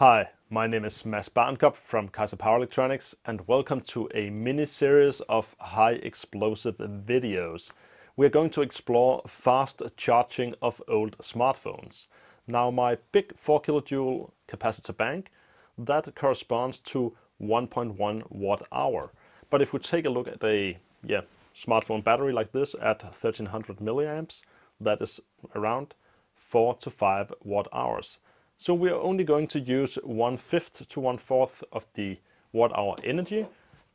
Hi, my name is Mads Barnkob from Kaizer Power Electronics and welcome to a mini-series of high explosive videos. We're going to explore fast charging of old smartphones. Now my big 4 kilojoule capacitor bank, that corresponds to 1.1 watt hour. But if we take a look at a yeah, smartphone battery like this at 1300 milliamps, that is around 4 to 5 watt hours. So we are only going to use one fifth to one fourth of the watt hour energy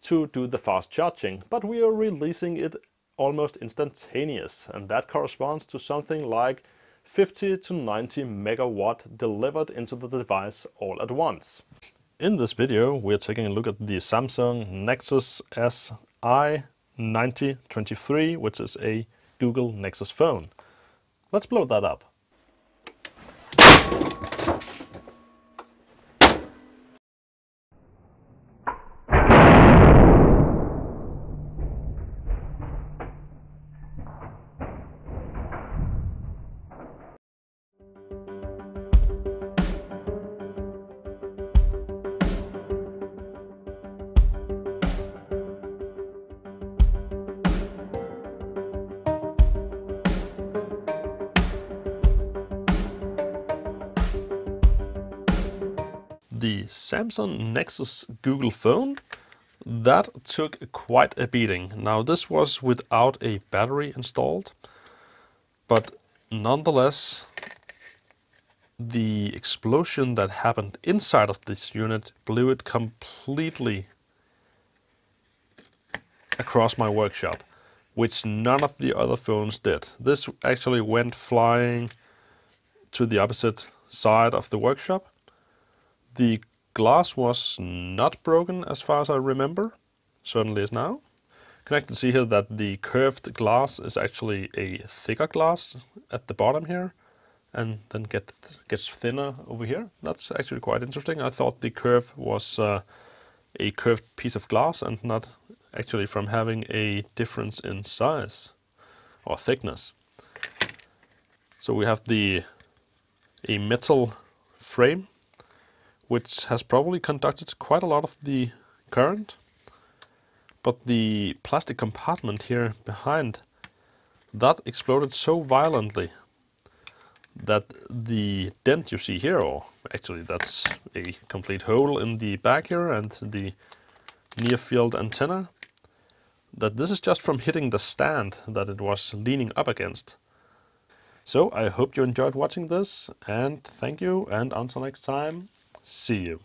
to do the fast charging, but we are releasing it almost instantaneous, and that corresponds to something like 50 to 90 megawatt delivered into the device all at once. In this video, we're taking a look at the Samsung Nexus SI 9023, which is a Google Nexus phone. Let's blow that up. The Samsung Nexus Google phone, that took quite a beating. Now this was without a battery installed, but nonetheless, the explosion that happened inside of this unit blew it completely across my workshop, which none of the other phones did. This actually went flying to the opposite side of the workshop the glass was not broken as far as I remember, certainly is now. Can actually see here that the curved glass is actually a thicker glass at the bottom here and then get, gets thinner over here. That's actually quite interesting. I thought the curve was uh, a curved piece of glass and not actually from having a difference in size or thickness. So we have the a metal frame which has probably conducted quite a lot of the current. But the plastic compartment here behind, that exploded so violently that the dent you see here, or actually that's a complete hole in the back here and the near field antenna, that this is just from hitting the stand that it was leaning up against. So I hope you enjoyed watching this and thank you and until next time, See you.